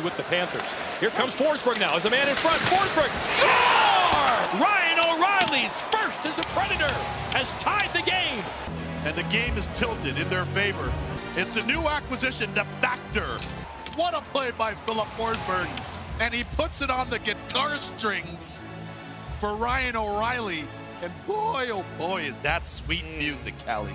with the Panthers. Here comes Forsberg now as a man in front. Forsberg score! Ryan O'Reilly's first as a Predator has tied the game. And the game is tilted in their favor. It's a new acquisition, the Factor. What a play by Filip Forsberg. And he puts it on the guitar strings for Ryan O'Reilly. And boy, oh boy, is that sweet music, Callie.